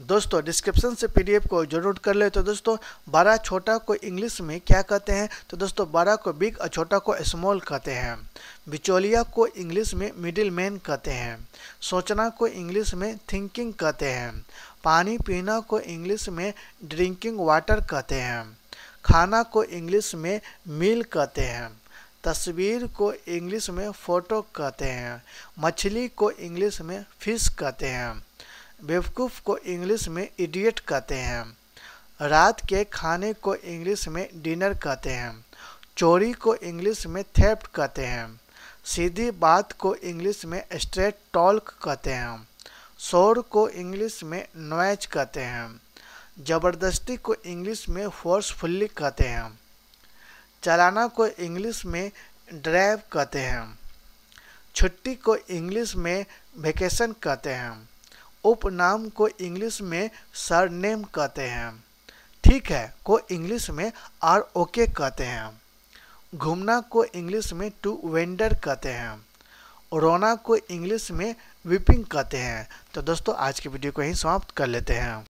दोस्तों डिस्क्रिप्शन से पीडीएफ को ज़रूर कर ले। तो दोस्तों बड़ा छोटा को इंग्लिश में क्या कहते हैं? तो दोस्तों बड़ा को बिग और छोटा को स्मॉल कहते हैं। बिचौलिया को इंग्लिश में मिडिल मैन कहते हैं। सोचना को इंग्लिश में थिंकिंग कहते हैं। पानी पीना को इंग्लिश में ड्रिंकिंग वाटर कहते हैं। खाना को इंग्लिश में मील कहते हैं। तस्वीर को इंग्लिश में फ़ोटो कहते हैं। मछली को इंग्लिश में फ़िश कहते हैं। बेवकूफ़ को इंग्लिश में इडियट कहते हैं। रात के खाने को इंग्लिश में डिनर कहते हैं। चोरी को इंग्लिश में थेफ्ट कहते हैं। सीधी बात को इंग्लिश में स्ट्रेट टॉल्क कहते हैं। शोर को इंग्लिश में नॉइज़ कहते हैं। ज़बरदस्ती को इंग्लिश में फोर्सफुल्ली कहते हैं। चलाना को इंग्लिश में ड्राइव कहते हैं। छुट्टी को इंग्लिश में वेकेशन कहते हैं। उपनाम को इंग्लिश में सर नेम कहते हैं। ठीक है, को इंग्लिश में आर ओके कहते हैं। घूमना को इंग्लिश में टू वेंडर कहते हैं। रोना को इंग्लिश में विपिंग कहते हैं। तो दोस्तों, आज की वीडियो को ही समाप्त कर लेते हैं।